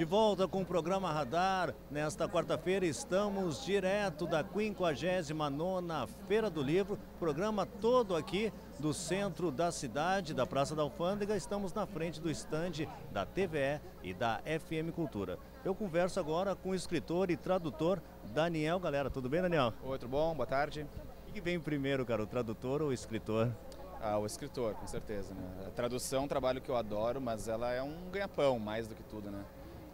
De volta com o programa Radar. Nesta quarta-feira estamos direto da 59ª Feira do Livro, programa todo aqui do centro da cidade, da Praça da Alfândega. Estamos na frente do estande da TVE e da FM Cultura. Eu converso agora com o escritor e tradutor Daniel Galera. Tudo bem, Daniel? Oi, tudo bom? Boa tarde. O que vem primeiro, cara, o tradutor ou o escritor? Ah, o escritor, com certeza. Né? A tradução é um trabalho que eu adoro, mas ela é um ganha-pão mais do que tudo, né?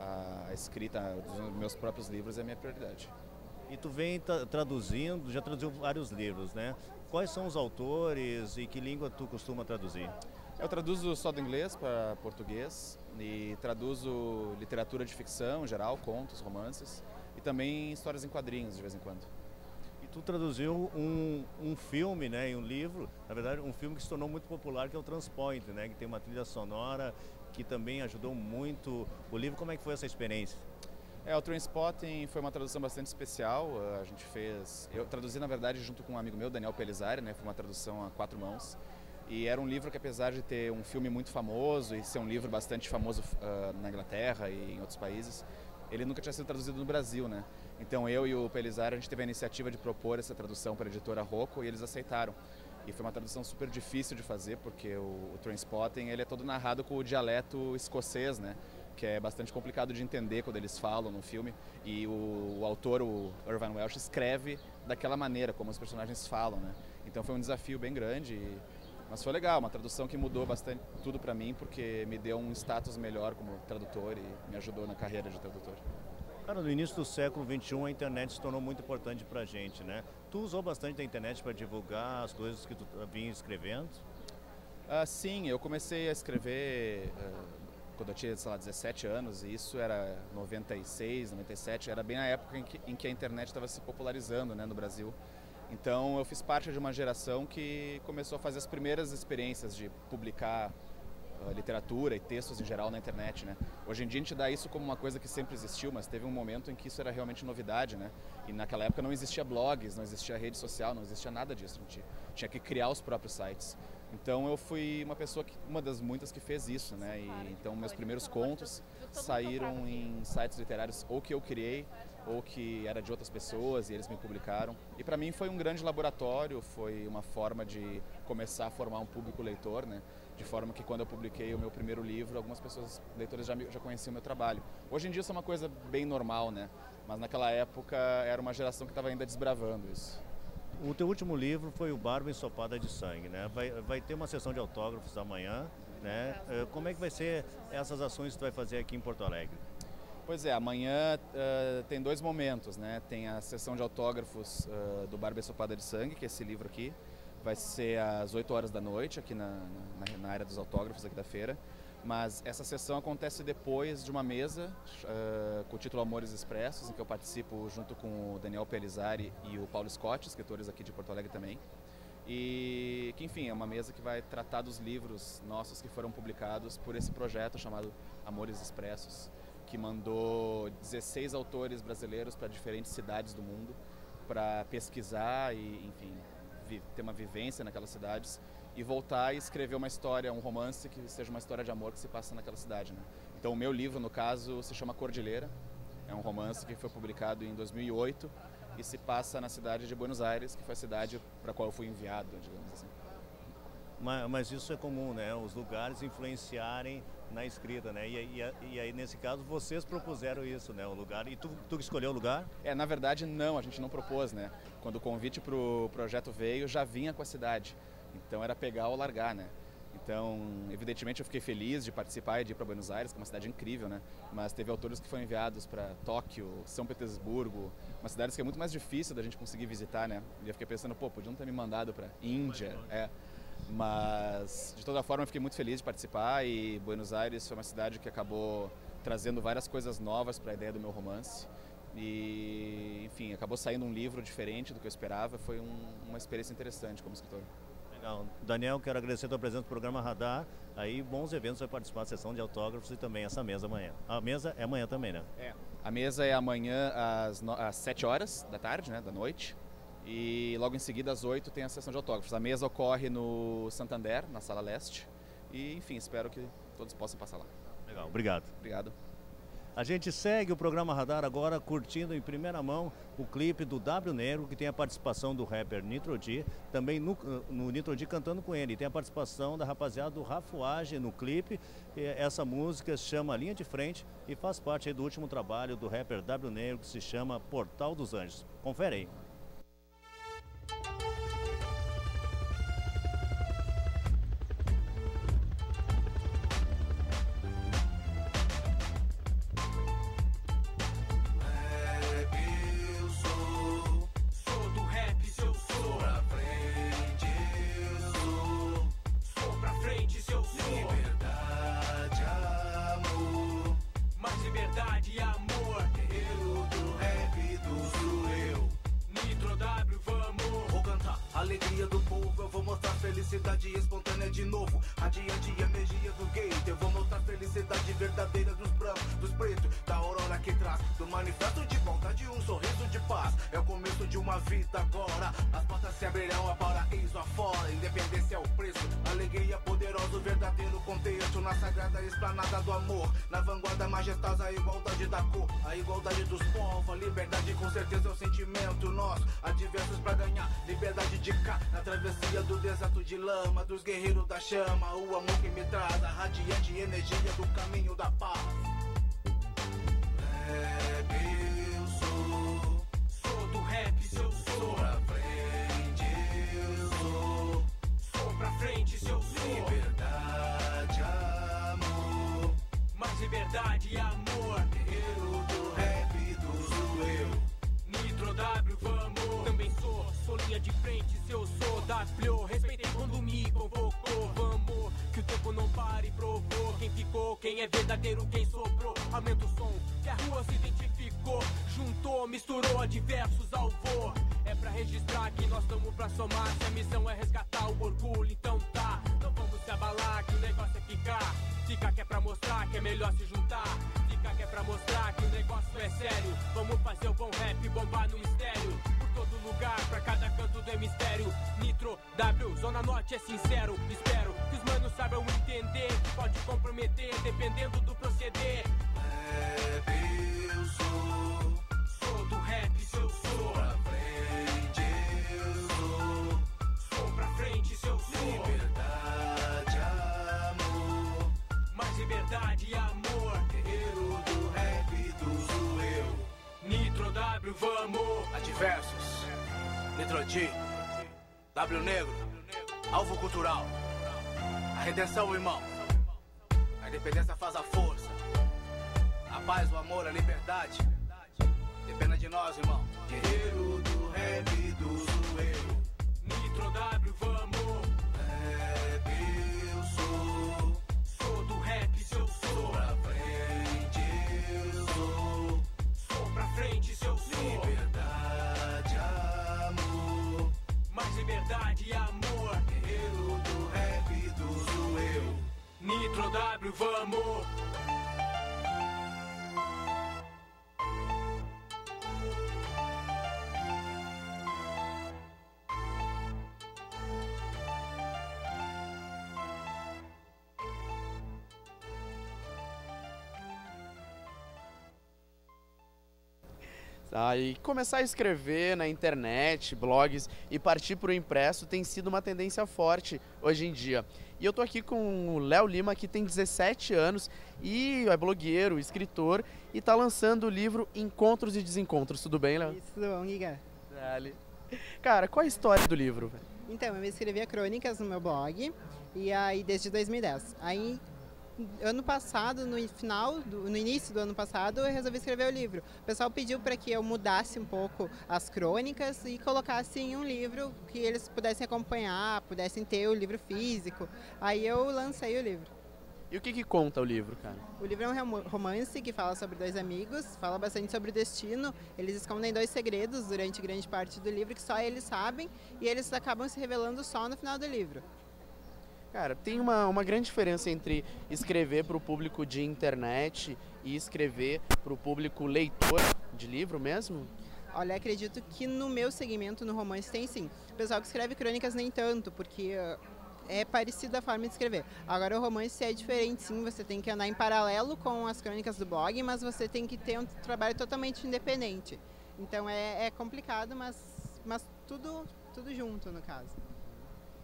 A escrita dos meus próprios livros é a minha prioridade. E tu vem traduzindo, já traduziu vários livros, né? Quais são os autores e que língua tu costuma traduzir? Eu traduzo só do inglês para português e traduzo literatura de ficção em geral, contos, romances e também histórias em quadrinhos de vez em quando. Tu traduziu um, um filme, né, e um livro, na verdade um filme que se tornou muito popular que é o Transpoint, né, que tem uma trilha sonora que também ajudou muito o livro. Como é que foi essa experiência? É, o Trainspotting foi uma tradução bastante especial. A gente fez. Eu traduzi, na verdade, junto com um amigo meu, Daniel Pelizari, né? Foi uma tradução a quatro mãos. E era um livro que, apesar de ter um filme muito famoso e ser um livro bastante famoso uh, na Inglaterra e em outros países, ele nunca tinha sido traduzido no Brasil, né? Então eu e o Pelizari, a gente teve a iniciativa de propor essa tradução para a editora Rocco e eles aceitaram. E foi uma tradução super difícil de fazer, porque o, o Trainspotting ele é todo narrado com o dialeto escocês, né? Que é bastante complicado de entender quando eles falam no filme. E o, o autor, o Irvine Welsh, escreve daquela maneira, como os personagens falam, né? Então foi um desafio bem grande. E, mas foi legal, uma tradução que mudou bastante tudo para mim, porque me deu um status melhor como tradutor e me ajudou na carreira de tradutor. Cara, no início do século XXI a internet se tornou muito importante para a gente, né? Tu usou bastante a internet para divulgar as coisas que tu vinha escrevendo? Uh, sim, eu comecei a escrever uh, quando eu tinha, sei lá, 17 anos, e isso era 96, 97, era bem a época em que, em que a internet estava se popularizando né, no Brasil. Então eu fiz parte de uma geração que começou a fazer as primeiras experiências de publicar literatura e textos em geral na internet, né? Hoje em dia a gente dá isso como uma coisa que sempre existiu, mas teve um momento em que isso era realmente novidade, né? E naquela época não existia blogs, não existia rede social, não existia nada disso. A gente tinha que criar os próprios sites. Então eu fui uma pessoa que uma das muitas que fez isso, né? E então meus primeiros contos saíram em sites literários ou que eu criei ou que era de outras pessoas e eles me publicaram. E para mim foi um grande laboratório, foi uma forma de começar a formar um público leitor, né? De forma que quando eu publiquei o meu primeiro livro, algumas pessoas, leitores já, já conheciam o meu trabalho. Hoje em dia isso é uma coisa bem normal, né? Mas naquela época era uma geração que estava ainda desbravando isso. O teu último livro foi o Barba Ensopada de Sangue, né? Vai, vai ter uma sessão de autógrafos amanhã, né? Eh, como é que vai ser essas ações que tu vai fazer aqui em Porto Alegre? Pois é, amanhã uh, tem dois momentos, né? Tem a sessão de autógrafos uh, do Barba Ensopada de Sangue, que é esse livro aqui, vai ser às 8 horas da noite aqui na, na, na área dos autógrafos aqui da feira. Mas essa sessão acontece depois de uma mesa uh, com o título Amores Expressos, em que eu participo junto com o Daniel Pelizari e o Paulo Scott, escritores aqui de Porto Alegre também. E que, enfim, é uma mesa que vai tratar dos livros nossos que foram publicados por esse projeto chamado Amores Expressos, que mandou 16 autores brasileiros para diferentes cidades do mundo para pesquisar e, enfim, ter uma vivência naquelas cidades e voltar e escrever uma história, um romance que seja uma história de amor que se passa naquela cidade. Né? Então, o meu livro, no caso, se chama Cordilheira. É um romance que foi publicado em 2008 e se passa na cidade de Buenos Aires, que foi a cidade para a qual eu fui enviado, digamos assim. Mas, mas, isso é comum, né? Os lugares influenciarem na escrita, né? E, e, e, aí, nesse caso, vocês propuseram isso, né? O lugar. E tu, tu escolheu o lugar? É, na verdade, não. A gente não propôs, né? Quando o convite para o projeto veio, já vinha com a cidade. Então, era pegar ou largar, né? Então, evidentemente, eu fiquei feliz de participar e de ir para Buenos Aires, que é uma cidade incrível, né? Mas teve autores que foram enviados para Tóquio, São Petersburgo, uma cidade que é muito mais difícil da gente conseguir visitar, né? E eu fiquei pensando, pô, podiam ter me mandado para Índia, é. Mas, de toda forma, eu fiquei muito feliz de participar e Buenos Aires foi uma cidade que acabou trazendo várias coisas novas para a ideia do meu romance. E, enfim, acabou saindo um livro diferente do que eu esperava. Foi um, uma experiência interessante como escritor. Legal. Daniel, quero agradecer a tua presença no programa Radar. Aí, bons eventos, vai participar da sessão de autógrafos e também essa mesa amanhã. A mesa é amanhã também, né? É. A mesa é amanhã às, no... às 7 horas da tarde, né, da noite. E logo em seguida, às 8, tem a sessão de autógrafos. A mesa ocorre no Santander, na Sala Leste. E, enfim, espero que todos possam passar lá. Legal, obrigado. Obrigado. A gente segue o programa Radar agora curtindo em primeira mão o clipe do W Negro, que tem a participação do rapper Nitro D, também no, no Nitro D cantando com ele. Tem a participação da rapaziada do Rafuage no clipe. Essa música se chama Linha de Frente e faz parte do último trabalho do rapper W Negro, que se chama Portal dos Anjos. Confere aí. De novo. Radiante energia do gate. Eu vou mostrar felicidade verdadeira dos brancos, dos pretos, da aurora que traz. Do manifesto de vontade, um sorriso de paz. É o começo de uma vida agora. As portas se abrirão a paraíso afora. Independência é o preço. Alegria poderosa, o verdadeiro contexto. Na sagrada esplanada do amor. Na vanguarda majestosa, a igualdade da cor. A igualdade dos povos. A liberdade com certeza é o sentimento nosso. Adversos pra ganhar. Liberdade de cá. Na travessia do deserto de lama, dos guerreiros da chama, o amor que me traz a radiante energia do caminho da paz. Liberdade e amor. Guerreiro do rap do eu. Nitro W, vamos. Também sou, sou linha de frente se eu sou W. Respeitei quando me convocou, vamos. Que o tempo não pare e provou. Quem ficou, quem é verdadeiro, quem sobrou. Aumenta o som, que a rua se identificou. Juntou, misturou diversos alvor. É pra registrar que nós estamos pra somar. Se a missão é resgatar o orgulho, então tá. Não vamos se abalar, que o negócio é ficar. Fica que é pra mostrar que é melhor se juntar. Fica que é pra mostrar que o negócio é sério. Vamos fazer o bom rap, bombar no estéreo. Por todo lugar, pra cada canto do hemisfério. Nitro, W, Zona Norte é sincero. Espero que os manos saibam entender. Que pode comprometer, dependendo do proceder. Eu Sou vamos. Adversos, Nitrodi, W Negro, Alvo Cultural, a redenção, irmão. A independência faz a força, a paz, o amor, a liberdade. Dependa de nós, irmão. Guerreiro do rap do eu. Nitro W, vamos. Vamos. Ah, e começar a escrever na internet, blogs e partir para o impresso tem sido uma tendência forte hoje em dia. E eu tô aqui com o Léo Lima, que tem 17 anos e é blogueiro, escritor e tá lançando o livro Encontros e Desencontros. Tudo bem, Léo? Isso, bom, Giga. Dale. Cara, qual a história do livro? Então, eu escrevia crônicas no meu blog, e aí desde 2010. Aí, ano passado, no final, do- no início do ano passado, eu resolvi escrever o livro. O pessoal pediu para que eu mudasse um pouco as crônicas e colocasse em um livro que eles pudessem acompanhar, pudessem ter o livro físico. Aí eu lancei o livro. E o que que conta o livro, cara? O livro é um romance que fala sobre dois amigos, fala bastante sobre o destino. Eles escondem dois segredos durante grande parte do livro que só eles sabem e eles acabam se revelando só no final do livro. Cara, tem uma, uma grande diferença entre escrever para o público de internet e escrever para o público leitor de livro mesmo? Olha, acredito que no meu segmento, no romance, tem sim. O pessoal que escreve crônicas nem tanto, porque ah, é parecida a forma de escrever. Agora o romance é diferente, sim, você tem que andar em paralelo com as crônicas do blog, mas você tem que ter um trabalho totalmente independente. Então é, é complicado, mas, mas tudo, tudo junto no caso.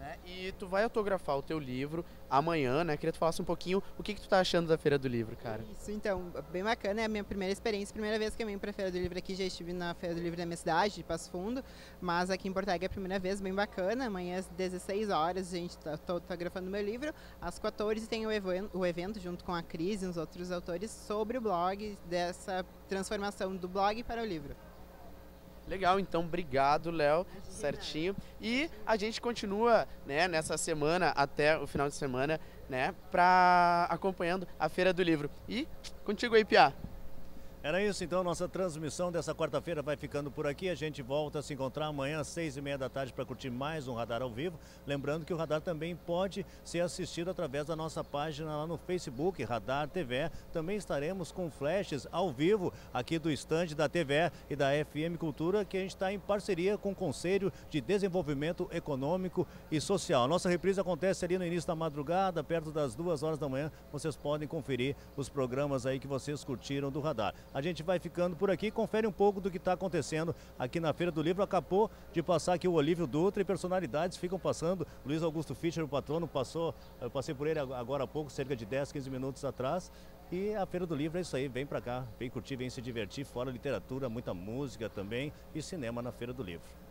Né? E tu vai autografar o teu livro amanhã, né? Queria que tu falasse um pouquinho o que, que tu tá achando da Feira do Livro, cara. Isso, então, bem bacana, é a minha primeira experiência, primeira vez que eu venho para a Feira do Livro aqui, já estive na Feira do Livro da minha cidade, de Passo Fundo, mas aqui em Porto Alegre é a primeira vez, bem bacana, amanhã às 16 horas a gente tá, tô autografando meu livro, às 14 tem o, o evento junto com a Cris e uns outros autores sobre o blog, dessa transformação do blog para o livro. Legal, então obrigado, Léo, certinho. E a gente continua, né, nessa semana até o final de semana, né, pra acompanhando a Feira do Livro. E contigo aí, Pia. Era isso então, nossa transmissão dessa quarta-feira vai ficando por aqui. A gente volta a se encontrar amanhã às seis e meia da tarde para curtir mais um Radar ao vivo. Lembrando que o Radar também pode ser assistido através da nossa página lá no Facebook, Radar TV. Também estaremos com flashes ao vivo aqui do estande da TV e da FM Cultura, que a gente está em parceria com o Conselho de Desenvolvimento Econômico e Social. Nossa reprise acontece ali no início da madrugada, perto das duas horas da manhã. Vocês podem conferir os programas aí que vocês curtiram do Radar. A gente vai ficando por aqui, confere um pouco do que está acontecendo aqui na Feira do Livro. Acabou de passar aqui o Olívio Dutra e personalidades ficam passando. Luiz Augusto Fischer, o patrono, passou, eu passei por ele agora há pouco, cerca de 10, 15 minutos atrás. E a Feira do Livro é isso aí, vem para cá, vem curtir, vem se divertir, fora literatura, muita música também e cinema na Feira do Livro.